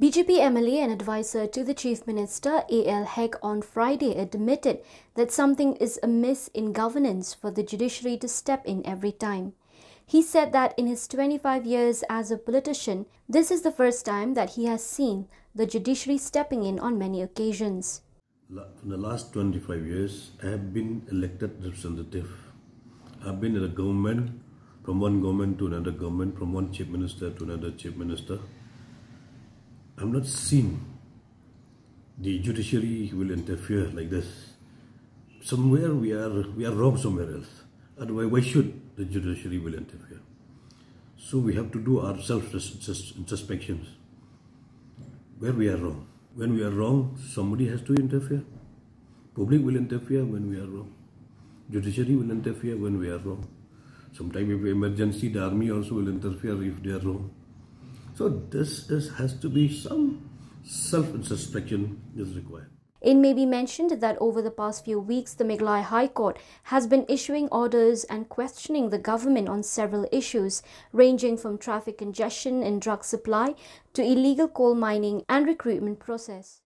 BJP MLA and advisor to the Chief Minister A.L. Hek on Friday admitted that something is amiss in governance for the judiciary to step in every time. He said that in his 25 years as a politician, this is the first time that he has seen the judiciary stepping in on many occasions. In the last 25 years, I have been elected representative. I've been in a government, from one government to another government, from one chief minister to another chief minister. I'm not seen the judiciary will interfere like this. Somewhere we are we are wrong somewhere else. Otherwise, why should the judiciary will interfere? So we have to do our self-introspections. Where we are wrong. When we are wrong, somebody has to interfere. Public will interfere when we are wrong. Judiciary will interfere when we are wrong. Sometimes if emergency, the army also will interfere if they are wrong. So this is, has to be some self-introspection is required. It may be mentioned that over the past few weeks, the Meghalaya High Court has been issuing orders and questioning the government on several issues, ranging from traffic congestion and drug supply to illegal coal mining and recruitment process.